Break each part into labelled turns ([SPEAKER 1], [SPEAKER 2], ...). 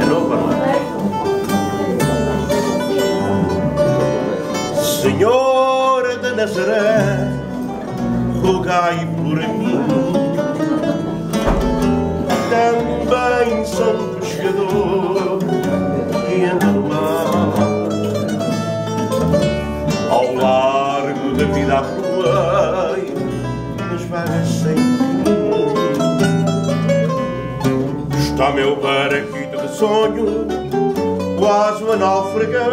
[SPEAKER 1] É novo, não é? De Nazaré, rogai por mim. Também sou pescador que anda no mar. Ao largo da vida aproei nas vagas sem fim. Está meu barco sonho, quase a naufragar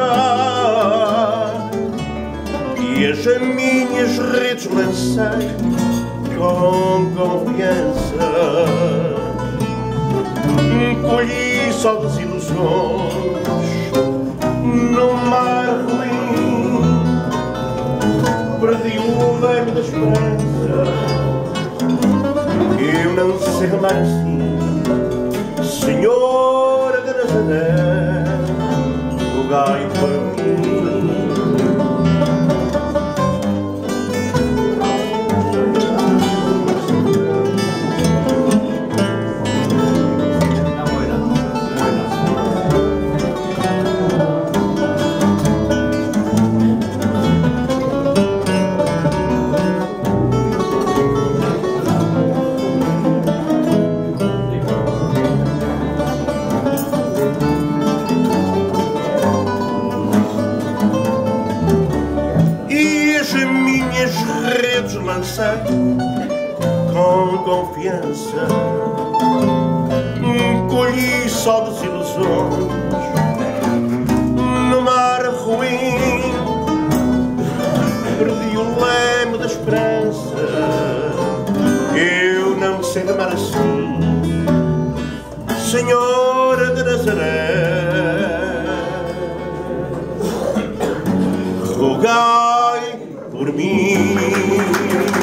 [SPEAKER 1] e as minhas redes lancei com confiança. Colhi só desilusões no mar ruim, perdi o leme da esperança. Eu não sei remar assim, Senhora de Nazaré, rogai lancei com confiança. Colhi só desilusões no mar ruim, perdi o leme da esperança. Eu não sei amar assim, Senhora de Nazaré rogai would mean.